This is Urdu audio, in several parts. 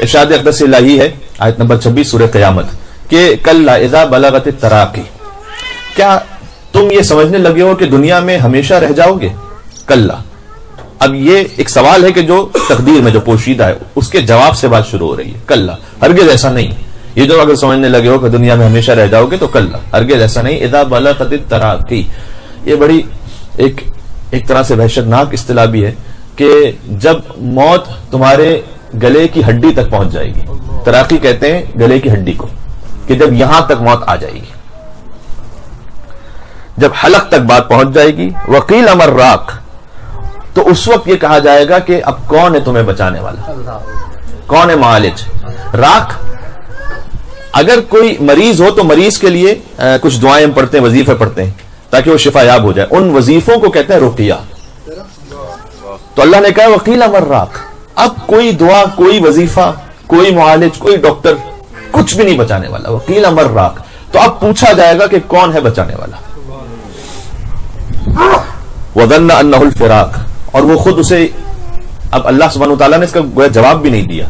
ارشاد اقدس الہی ہے، آیت نمبر چھبیس، سورہ قیامت، کہ کل اذا بلغت تراقی کیا تم یہ سمجھنے لگے ہو کہ دنیا میں ہمیشہ رہ جاؤ گے؟ کل اب یہ ایک سوال ہے کہ جو تقدیر میں، جو پوشیدہ ہے، اس کے جواب سے بات شروع ہو رہی ہے۔ کل ہرگز ایسا نہیں۔ یہ جو اگر سمجھنے لگے ہو کہ دنیا میں ہمیشہ رہ جاؤ گے، تو کل ہرگز ایسا نہیں۔ اذا بلغت تراقی یہ بڑی ایک ایک طرح سے وحشت ناک اصطلاح بھی ہے کہ جب موت تمہارے گلے کی ہڈی تک پہنچ جائے گی۔ تراقی کہتے ہیں گلے کی ہڈی کو کہ جب یہاں تک موت آ جائے گی، جب حلق تک بات پہنچ جائے گی وکیل امر راک، تو اس وقت یہ کہا جائے گا کہ اب کون ہے تمہیں بچانے والا؟ کون ہے معالج؟ راک، اگر کوئی مریض ہو تو مریض کے لیے کچھ دعائیں پڑھتے ہیں، وظیفے پڑھتے ہیں، تاکہ وہ شفا یاب ہو جائے۔ ان وظیفوں کو کہتے ہیں رقیہ۔ تو اللہ نے کہا وکیل امر راک اب کوئی دعا، کوئی وظیفہ، کوئی معالج، کوئی ڈاکٹر کچھ بھی نہیں بچانے والا، وکیل امر راک۔ تو اب پوچھا جائے گا کہ کون ہے بچانے والا؟ وزن الفراق۔ اور وہ خود اسے اب اللہ سبحانہ تعالیٰ نے اس کا جواب بھی نہیں دیا۔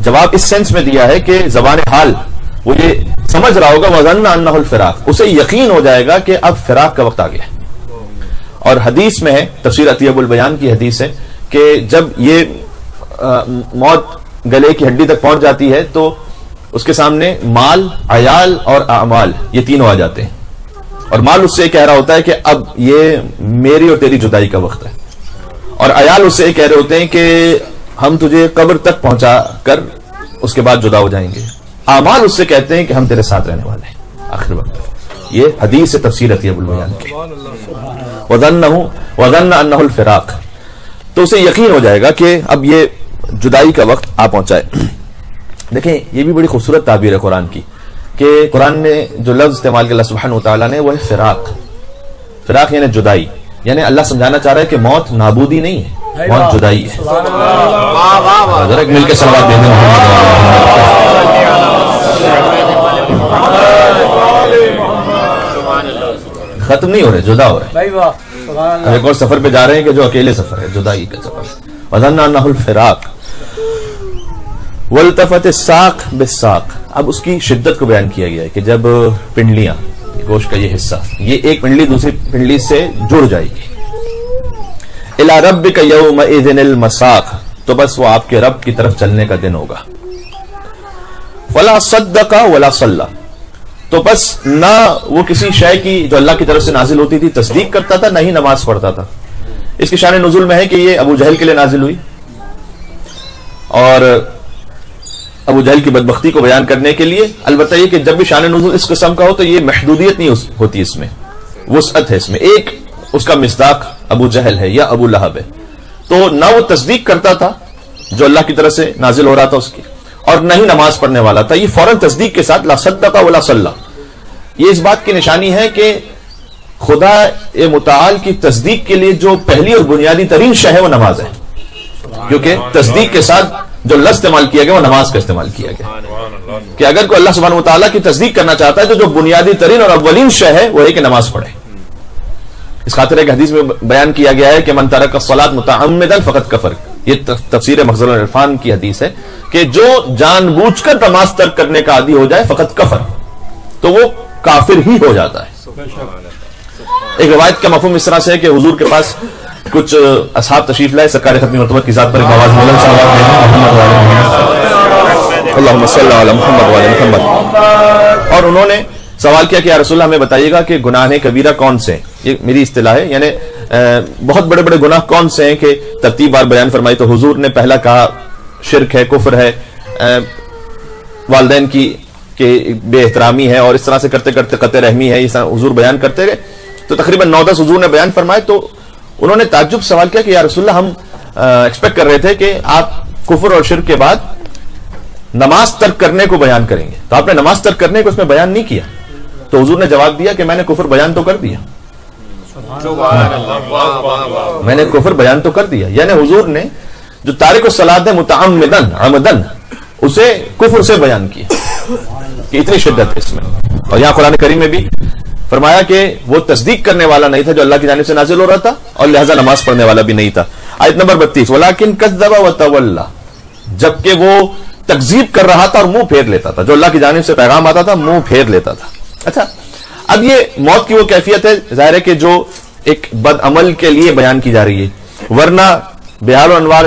جواب اس سینس میں دیا ہے کہ زبان حال، وہ یہ سمجھ رہا ہوگا وزن الفراق۔ اسے یقین ہو جائے گا کہ اب فراق کا وقت آ گیا اور حدیث میں ہے، تفسیر اطیب البیان کی حدیث ہے کہ جب یہ موت گلے کی ہڈی تک پہنچ جاتی ہے تو اس کے سامنے مال، عیال اور اعمال، یہ تینوں آ جاتے ہیں۔ اور مال اس سے یہ کہہ رہا ہوتا ہے کہ اب یہ میری اور تیری جدائی کا وقت ہے۔ اور عیال اس سے یہ کہہ رہے ہوتے ہیں کہ ہم تجھے قبر تک پہنچا کر اس کے بعد جدا ہو جائیں گے۔ اعمال اس سے کہتے ہیں کہ ہم تیرے ساتھ رہنے والے ہیں۔ آخر وقت یہ حدیث سے تفصیل ہے، ابو البیان کی۔ وزن وزن انہ الفراق۔ تو اسے یقین ہو جائے گا کہ اب یہ جدائی کا وقت آ پہنچائے۔ دیکھیں یہ بھی بڑی خوبصورت تعبیر ہے قرآن کی کہ قرآن نے جو لفظ استعمال کیا اللہ سبحانہ وتعالی نے وہ ہے فراق۔ فراق یعنی جدائی۔ یعنی اللہ سمجھانا چاہ رہا ہے کہ موت نابودی نہیں ہے موت جدائی ہے۔ ذرا مل کے سلوات دے دیں۔ ختم نہیں ہو رہے جدا ہو رہے۔ ایک اور سفر پہ جا رہے ہیں کہ جو اکیلے سفر ہے جدائی کا سفر۔ وزن الفراق۔ ولطفت ساق بساق اب اس کی شدت کو بیان کیا گیا ہے کہ جب پنڈلیاں، گوشت کا یہ حصہ، یہ ایک پنڈلی دوسری پنڈلی سے جڑ جائے گی۔ الا رب کا یوم المساق۔ تو بس وہ آپ کے رب کی طرف چلنے کا دن ہوگا۔ ولا صدقا ولا صلى تو بس نہ وہ کسی شے کی جو اللہ کی طرف سے نازل ہوتی تھی تصدیق کرتا تھا، نہ ہی نماز پڑھتا تھا۔ اس کی شان نزول میں ہے کہ یہ ابو جہل کے لیے نازل ہوئی۔ اور ابو جہل کی بدبختی کو بیان کرنے کے لیے، البتہ یہ کہ جب بھی شان نزول اس قسم کا ہو تو یہ محدودیت نہیں ہوتی اس میں۔ وسعت ہے اس میں۔ ایک، اس کا مصداق ابو جہل ہے یا ابو لہب ہے۔ تو نہ وہ تصدیق کرتا تھا جو اللہ کی طرف سے نازل ہو رہا تھا اس کی، اور نہ ہی نماز پڑھنے والا تھا۔ یہ فوراً تصدیق کے ساتھ لا صدقہ ولا صلی یہ اس بات کی نشانی ہے کہ خدا متعال کی تصدیق کے لیے جو پہلی اور بنیادی ترین شہ ہے وہ نماز ہے۔ کیونکہ تصدیق کے ساتھ جو لفظ استعمال کیا گیا وہ نماز کا استعمال کیا گیا۔ کہ اگر کوئی اللہ سبحانہ مطالعہ کی تصدیق کرنا چاہتا ہے تو جو بنیادی ترین اور اولین شہ ہے وہ ہے کہ نماز پڑھے۔ اس خاطر ایک حدیث میں بیان کیا گیا ہے کہ من ترک الصلاۃ متعمدا فقط کفر۔ یہ تفسیر مخزر العرفان کی حدیث ہے کہ جو جان بوجھ کر نماز ترک کرنے کا عادی ہو جائے فقط کفر تو وہ کافر ہی ہو جاتا ہے۔ ایک روایت کا مفہوم اس طرح سے ہے کہ حضور کے پاس کچھ اصحاب تشریف لائے، سرکار ختمی مرتبہ کی ذات پر ایک آواز ملن اللہم صلی اللہ علیہ محمد۔ والے محمد اور انہوں نے سوال کیا کہ یا رسول اللہ، ہمیں بتائیے گا کہ گناہ کبیرہ کون سے یہ میری اصطلاح ہے۔ یعنی بہت بڑے بڑے گناہ کون سے ہیں کہ ترتیب بار بیان فرمائی تو حضور نے پہلا کہا، شرک ہے، کفر ہے۔ والدین کی کہ بے احترامی ہے اور اس طرح سے کرتے کرتے قطع رحمی ہے، یہ حضور بیان کرتے گئے۔ تو تقریباً نو دس حضور نے بیان فرمائے تو انہوں نے تعجب سوال کیا کہ یا رسول اللہ ہم ایکسپیکٹ کر رہے تھے کہ آپ کفر اور شرک کے بعد نماز ترک کرنے کو بیان کریں گے۔ تو آپ نے نماز ترک کرنے کو اس میں بیان نہیں کیا۔ تو حضور نے جواب دیا کہ میں نے کفر بیان تو کر دیا۔ میں نے کفر بیان تو کر دیا۔ یعنی حضور نے جو تارک و سلاد ہے، متعمدن، عمدن، اسے کفر سے بیان کیا کہ اتنی شدت ہے اس میں۔ اور یہاں قرآن کریم میں بھی فرمایا کہ وہ تصدیق کرنے والا نہیں تھا جو اللہ کی جانب سے نازل ہو رہا تھا اور لہذا نماز پڑھنے والا بھی نہیں تھا۔ آیت نمبر بتیس ولیکن کذب و طول جبکہ وہ تکزیب کر رہا تھا اور منہ پھیر لیتا تھا، جو اللہ کی جانب سے پیغام آتا تھا، منہ پھیر لیتا تھا۔ اچھا اب یہ موت کی وہ کیفیت ہے، ظاہر ہے کہ جو ایک بد عمل کے لیے بیان کی جا رہی ہے۔ ورنہ بہار و انوار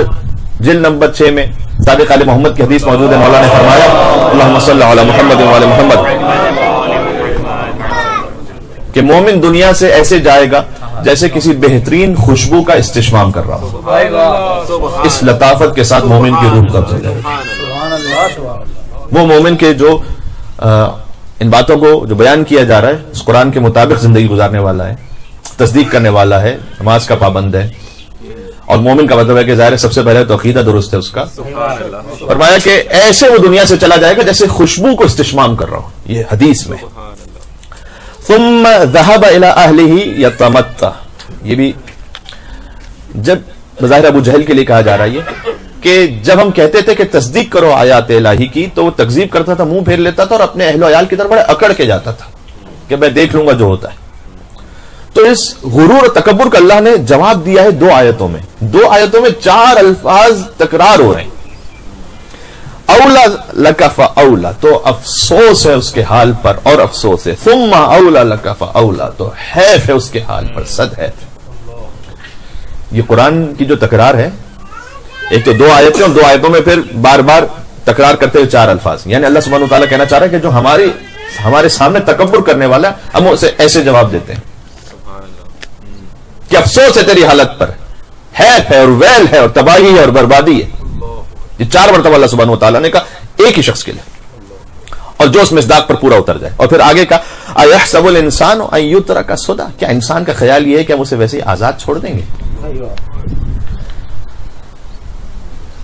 جلد نمبر چھ میں صادق علی محمد کی حدیث موجود ہے، مولانا نے فرمایا، اللہم صلی علی محمد و علی محمد۔ کہ مومن دنیا سے ایسے جائے گا جیسے کسی بہترین خوشبو کا استشمام کر رہا ہو۔ اس لطافت کے ساتھ مومن کی روح قبض ہو جائے وہ مومن کے جو ان باتوں کو جو بیان کیا جا رہا ہے اس قرآن کے مطابق زندگی گزارنے والا ہے تصدیق کرنے والا ہے نماز کا پابند ہے۔ اور مومن کا مطلب ہے کہ ظاہر ہے سب سے پہلے تو عقیدہ درست ہے اس کا۔ فرمایا کہ ایسے وہ دنیا سے چلا جائے گا جیسے خوشبو کو استشمام کر رہا ہو۔ یہ حدیث میں۔ ثم ذهب الى اهله يتمتع. یہ بھی جب بظاہر ابو جہل کے لیے کہا جا رہا ہے کہ جب ہم کہتے تھے کہ تصدیق کرو آیات الہی کی تو وہ تکذیب کرتا تھا، منہ پھیر لیتا تھا اور اپنے اہل و عیال کی طرف بڑے اکڑ کے جاتا تھا کہ میں دیکھ لوں گا جو ہوتا ہے۔ تو اس غرور اور تکبر کا اللہ نے جواب دیا ہے دو آیتوں میں۔ دو آیتوں میں چار الفاظ تکرار ہو رہے ہیں۔ اولا لکف اولا، تو افسوس ہے اس کے حال پر اور افسوس ہے۔ ثم اولا لکف اولا، تو حیف ہے اس کے حال پر، صد حیف۔ یہ قرآن کی جو تکرار ہے، ایک تو دو آیتیں اور دو آیتوں میں پھر بار بار تکرار کرتے ہوئے چار الفاظ۔ یعنی اللہ سبحانہ تعالیٰ کہنا چاہ رہا ہے کہ جو ہماری، ہمارے سامنے تکبر کرنے والا ہم اسے ایسے جواب دیتے ہیں۔ کہ افسوس ہے تیری حالت پر۔ حیف ہے اور ویل ہے اور تباہی ہے اور بربادی ہے۔ یہ چار مرتبہ اللہ سبحانہ تعالیٰ نے کہا، ایک ہی شخص کے لیے۔ اور جو اس مزداق پر پورا اتر جائے۔ اور پھر آگے کا سب الانسان طرح کا سودا کیا انسان کا خیال یہ ہے کہ ہم اسے ویسے ہی آزاد چھوڑ دیں گے؟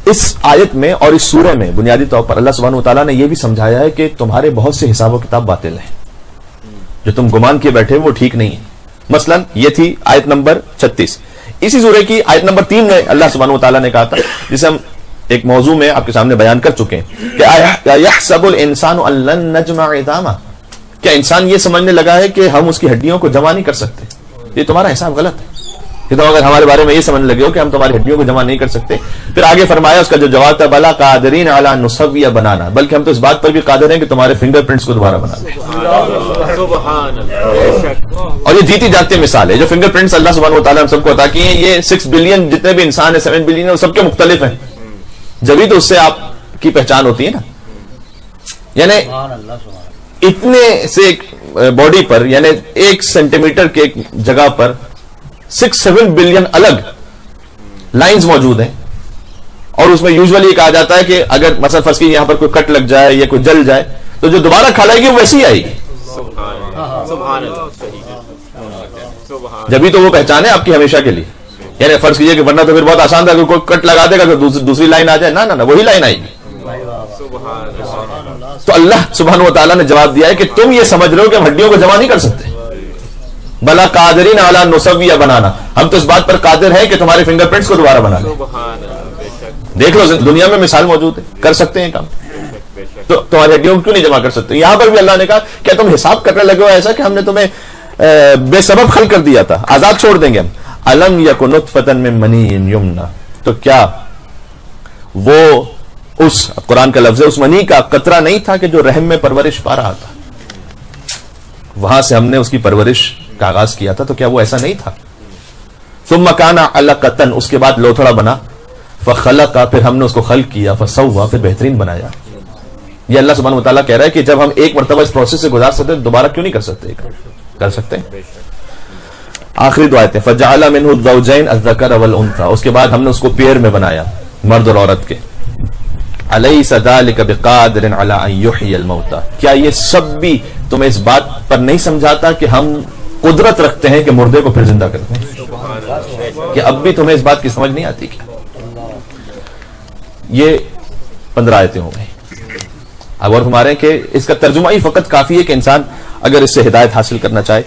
اس آیت میں اور اس سورہ میں بنیادی طور پر اللہ سبحانہ تعالیٰ نے یہ بھی سمجھایا ہے کہ تمہارے بہت سے حساب و کتاب باطل ہیں۔ جو تم گمان کیے بیٹھے وہ ٹھیک نہیں ہے مثلا یہ تھی آیت نمبر چھتیس۔ اسی سورہ کی آیت نمبر تین میں اللہ سبحانہ تعالیٰ نے کہا تھا، جسے ہم ایک موضوع میں آپ کے سامنے بیان کر چکے ہیں کہ یحسب الانسان ان نجمع عظاما۔ کیا انسان یہ سمجھنے لگا ہے کہ ہم اس کی ہڈیوں کو جمع نہیں کر سکتے؟ یہ تمہارا حساب غلط ہے۔ کہ تم اگر ہمارے بارے میں یہ سمجھنے لگے ہو کہ ہم تمہاری ہڈیوں کو جمع نہیں کر سکتے، پھر آگے فرمایا اس کا جو جواب تھا، بلا قادرین علی نسویہ بنانا۔ بلکہ ہم تو اس بات پر بھی قادر ہیں کہ تمہارے فنگر پرنٹس کو دوبارہ بنا دیں۔ اور یہ جیتی جاتی مثال ہے جو فنگر پرنٹس اللہ سبحانہ و تعالیٰ نے سب کو عطا کیے ہیں، یہ سکس بلین جتنے بھی انسان ہیں سیون بلین ہیں، وہ سب کے مختلف ہیں۔ جبھی تو اس سے آپ کی پہچان ہوتی ہے نا۔ یعنی اتنے سے ایک باڈی پر یعنی ایک سینٹی میٹر کے ایک جگہ پر سکس سیون بلین الگ لائنز موجود ہیں۔ اور اس میں یوزلی کہا جاتا ہے کہ اگر مثلا فرض کی یہاں پر کوئی کٹ لگ جائے یا کوئی جل جائے تو جو دوبارہ کھلائے گی وہ ویسی آئے گی۔ جبھی تو وہ پہچان ہے آپ کی ہمیشہ کے لیے۔ یعنی فرض کیجیے کہ ورنہ تو پھر بہت آسان تھا کہ کوئی کٹ لگا دے گا کہ دوسری لائن آ جائے۔ نہ نہ وہی لائن آئے گی۔ تو اللہ سبحانہ و تعالیٰ نے جواب دیا ہے کہ تم یہ سمجھ رہے ہو کہ ہم ہڈیوں کو جمع نہیں کر سکتے۔ بلا قادرین اعلیٰ نصویہ بنانا۔ ہم تو اس بات پر قادر ہیں کہ تمہارے فنگر پرنٹس کو دوبارہ بنا لیں۔ دیکھ لو، دنیا میں مثال موجود ہے۔ کر سکتے ہیں کام۔ تو تمہاری ہڈیوں کو کیوں نہیں جمع کر سکتے؟ یہاں پر بھی اللہ نے کہا، کیا تم حساب کرنے لگے ہو ایسا کہ ہم نے تمہیں بے سبب خل کر دیا تھا؟ آزاد چھوڑ دیں گے ہم۔ علم یا نطفتن میں منی یمنا تو کیا وہ اس قرآن کا لفظ ہے، اس منی کا قطرہ نہیں تھا کہ جو رحم میں پرورش پا رہا تھا۔ وہاں سے ہم نے اس کی پرورش کا آغاز کیا تھا، تو کیا وہ ایسا نہیں تھا؟ ثم مکانا اللہ قطن اس کے بعد لوتھڑا بنا۔ فخلق کا پھر ہم نے اس کو خلق کیا، فسوا، پھر بہترین بنایا۔ یہ اللہ سبحانہ وتعالیٰ کہہ رہا ہے کہ جب ہم ایک مرتبہ اس پروسیس سے گزار سکتے دوبارہ کیوں نہیں کر سکتے؟ کر سکتے آخری دعا ہے، فجعل منه الزوجين الذكر والانثى اس کے بعد ہم نے اس کو پیر میں بنایا، مرد اور عورت کے۔ الیس ذلك بقادر على ان يحيي الموتى کیا یہ سب بھی تمہیں اس بات پر نہیں سمجھاتا کہ ہم قدرت رکھتے ہیں کہ مردے کو پھر زندہ کرتے ہیں؟ کہ اب بھی تمہیں اس بات کی سمجھ نہیں آتی کیا؟ یہ پندرہ آیتیں ہو گئی۔ اب اور ہمارے کہ اس کا ترجمہ ہی فقط کافی ہے کہ انسان اگر اس سے ہدایت حاصل کرنا چاہے۔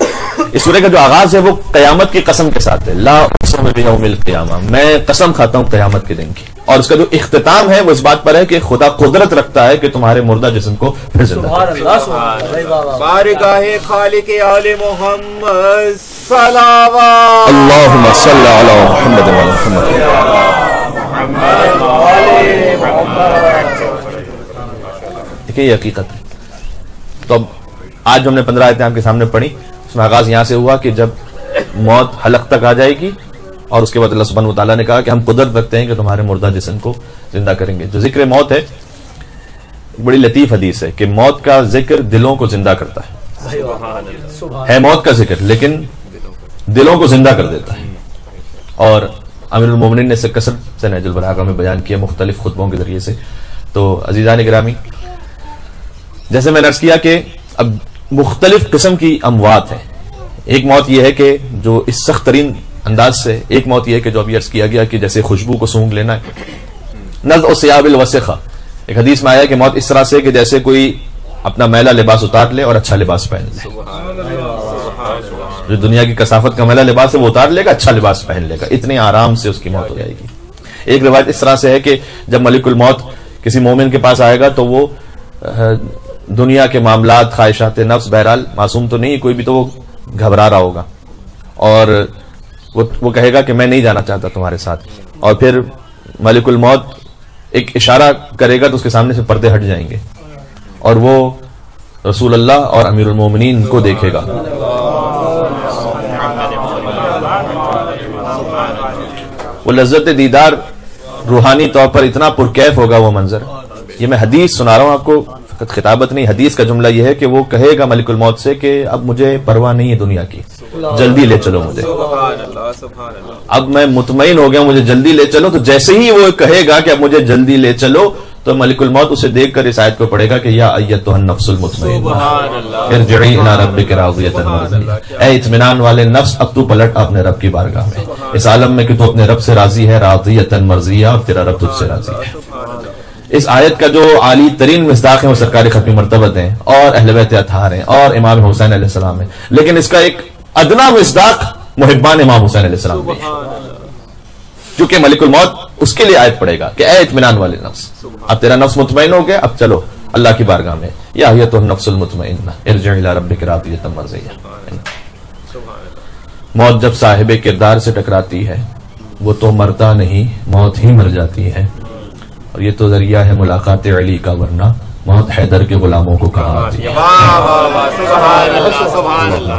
اس سورہ کا جو آغاز ہے وہ قیامت کی قسم کے ساتھ ہے۔ لا اقسم بیوم القیامہ۔ میں قسم کھاتا ہوں قیامت کے دن کی۔ اور اس کا جو اختتام ہے وہ اس بات پر ہے کہ خدا قدرت رکھتا ہے کہ تمہارے مردہ جسم کو پھر زندہ کرے۔ بارگاہ خالق آل محمد صلوات۔ اللہم صلی علی محمد و علی محمد۔ دیکھیں یہ حقیقت۔ ہے آج جو ہم نے پندرہ آیتیں آپ کے سامنے پڑھی، اس میں آغاز یہاں سے ہوا کہ جب موت حلق تک آ جائے گی اور اس کے بعد اللہ سبحانہ و تعالیٰ نے کہا کہ ہم قدرت رکھتے ہیں کہ تمہارے مردہ جسم کو زندہ کریں گے۔ جو ذکر موت ہے بڑی لطیف حدیث ہے کہ موت کا ذکر دلوں کو زندہ کرتا ہے۔ ہے موت کا ذکر، لیکن دلوں کو زندہ کر دیتا ہے۔ اور امیر المومنین نے اسے کثر سے نہج البلاغہ میں بیان کیا مختلف خطبوں کے ذریعے سے۔ تو عزیزان گرامی، جیسے میں نے عرض کیا کہ اب مختلف قسم کی اموات ہیں۔ ایک موت یہ ہے کہ جو اس سخت ترین انداز سے، ایک موت یہ ہے کہ جو ابھی عرض کیا گیا کہ جیسے خوشبو کو سونگ لینا ہے۔ نز و سیاب الوسخہ۔ ایک حدیث میں آیا کہ موت اس طرح سے کہ جیسے کوئی اپنا میلا لباس اتار لے اور اچھا لباس پہن لے۔ جو دنیا کی کثافت کا میلا لباس ہے وہ اتار لے گا اچھا لباس پہن لے گا۔ اتنے آرام سے اس کی موت ہو جائے گی۔ ایک روایت اس طرح سے ہے کہ جب ملک الموت کسی مومن کے پاس آئے گا تو وہ دنیا کے معاملات، خواہشات نفس بہرحال معصوم تو نہیں، کوئی بھی تو وہ گھبرا رہا ہوگا۔ اور وہ کہے گا کہ میں نہیں جانا چاہتا تمہارے ساتھ۔ اور پھر ملک الموت ایک اشارہ کرے گا تو اس کے سامنے سے پردے ہٹ جائیں گے۔ اور وہ رسول اللہ اور امیر المومنین کو دیکھے گا۔ وہ لذت دیدار روحانی طور پر اتنا پرکیف ہوگا وہ منظر۔ یہ میں حدیث سنا رہا ہوں آپ کو۔ خطابت نہیں حدیث کا جملہ یہ ہے کہ وہ کہے گا ملک الموت سے کہ اب مجھے پرواہ نہیں ہے دنیا کی جلدی لے چلو مجھے۔ اب میں مطمئن ہو گیا مجھے جلدی لے چلو تو جیسے ہی وہ کہے گا کہ اب مجھے جلدی لے چلو تو ملک الموت اسے دیکھ کر اس آیت کو پڑھے گا کہ یا ایتو النفس المطمئن ارجعی الى ربک راضیتا مرضیہ اے اطمینان والے نفس اب تو پلٹ اپنے رب کی بارگاہ میں۔ اس عالم میں کہ تو اپنے رب سے راضی ہے راضیتا مرضیہ اور تیرا رب تجھ سے راضی ہے۔ اس آیت کا جو عالی ترین مصداق ہے وہ سرکاری ختمی مرتبت ہیں اور اہل بیت اطہار ہیں اور امام حسین علیہ السلام ہیں۔ لیکن اس کا ایک ادنا مصداق محبان امام حسین علیہ السلام بھی کیونکہ ملک الموت اس کے لیے آیت پڑے گا کہ اے اطمینان والے نفس، اب تیرا نفس مطمئن ہو گیا، اب چلو، اللہ کی بارگاہ میں۔ یا یہ تو نفس المطمئن ارجع الى ربک راضیۃ مرضیہ۔ موت جب صاحب کردار سے ٹکراتی ہے، وہ تو مرتا نہیں، موت ہی مر جاتی ہے۔ اور یہ تو ذریعہ ہے ملاقات علی کا، ورنہ محمد حیدر کے غلاموں کو کہا۔